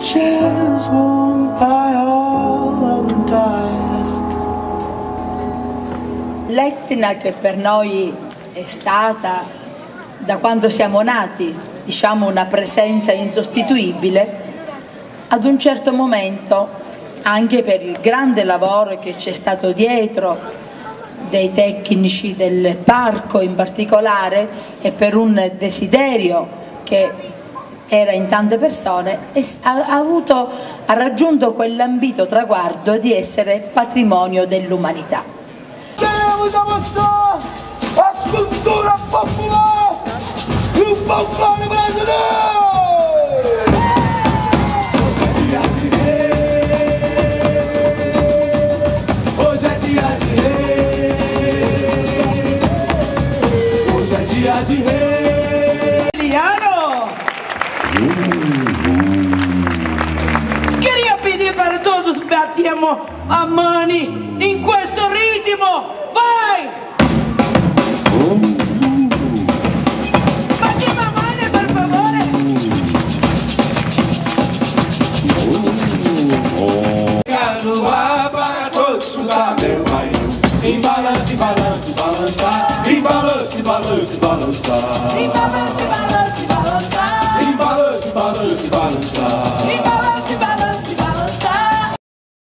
chairs worn by all our dust. L'Etna che per noi è stata, da quando siamo nati, diciamo una presenza insostituibile, ad un certo momento, anche per il grande lavoro che c'è stato dietro, dei tecnici del parco in particolare e per un desiderio che era in tante persone, ha, avuto, ha raggiunto quell'ambito traguardo di essere patrimonio dell'umanità. Popolo battiamo a mani in questo ritmo. Vai! Battiamo a mani per favore. Canoa para